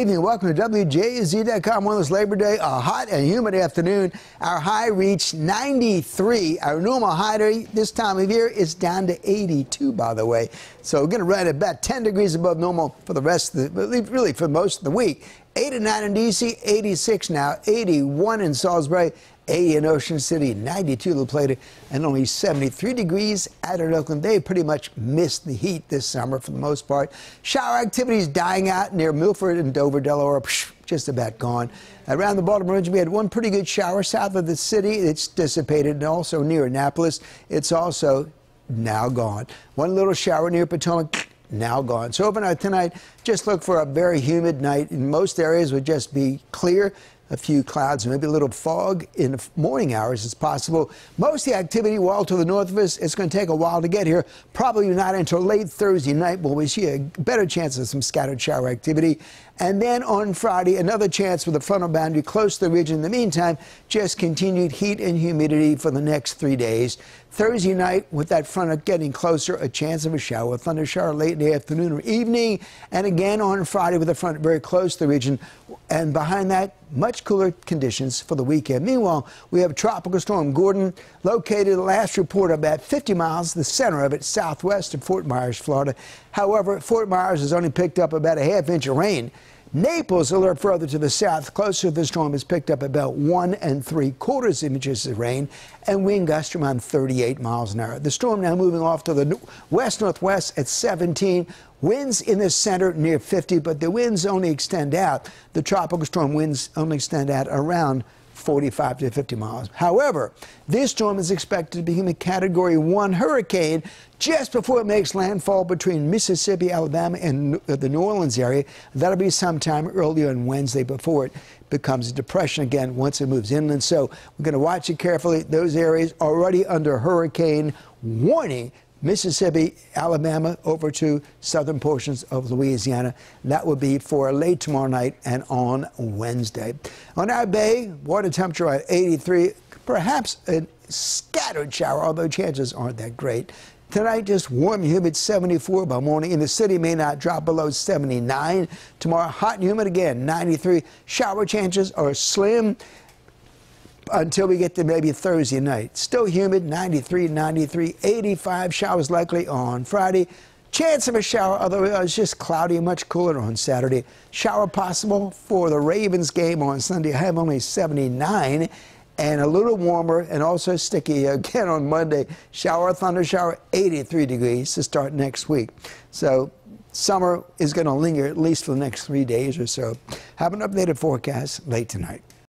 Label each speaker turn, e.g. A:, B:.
A: evening. Welcome to WJZ.com on this Labor Day, a hot and humid afternoon. Our high reached 93. Our normal high this time of year is down to 82, by the way. So we're going to run about 10 degrees above normal for the rest of the, really for most of the week. 89 in D.C., 86 now, 81 in Salisbury, 80 in Ocean City, 92 La Plata, and only 73 degrees out in Oakland. They pretty much missed the heat this summer for the most part. Shower activities dying out near Milford and Dover, Delaware, just about gone. Around the Baltimore region, we had one pretty good shower south of the city. It's dissipated, and also near Annapolis. It's also now gone. One little shower near Potomac now gone. So overnight tonight, just look for a very humid night. In most areas would just be clear. A few clouds, maybe a little fog in the morning hours is possible. Most of the activity well to the north of us, it's going to take a while to get here. Probably not until late Thursday night will we see a better chance of some scattered shower activity. And then on Friday, another chance for the frontal boundary close to the region. In the meantime, just continued heat and humidity for the next three days. Thursday night, with that front getting closer, a chance of a shower, a thunder shower late in the afternoon or evening. And again on Friday with the front very close to the region. And behind that, much cooler conditions for the weekend. Meanwhile, we have Tropical Storm Gordon, located last report about 50 miles, the center of it, southwest of Fort Myers, Florida. However, Fort Myers has only picked up about a half inch of rain. Naples, a little further to the south, closer to the storm, has picked up about one and three quarters inches of rain and wind gusts around 38 miles an hour. The storm now moving off to the west northwest at 17. Winds in the center near 50, but the winds only extend out. The tropical storm winds only extend out around 45 to 50 miles. However, this storm is expected to become a Category 1 hurricane just before it makes landfall between Mississippi, Alabama, and uh, the New Orleans area. That'll be sometime earlier on Wednesday before it becomes a depression again once it moves inland. So we're going to watch it carefully. Those areas already under hurricane warning Mississippi, Alabama, over to southern portions of Louisiana. That will be for late tomorrow night and on Wednesday. On our bay, water temperature at 83, perhaps a scattered shower, although chances aren't that great. Tonight, just warm, humid 74 by morning. In the city, may not drop below 79. Tomorrow, hot and humid again, 93. Shower chances are slim until we get to maybe Thursday night. Still humid, 93, 93, 85 showers likely on Friday. Chance of a shower, although just cloudy and much cooler on Saturday. Shower possible for the Ravens game on Sunday. I have only 79 and a little warmer and also sticky again on Monday. Shower, thunder shower, 83 degrees to start next week. So summer is going to linger at least for the next three days or so. Have an updated forecast late tonight.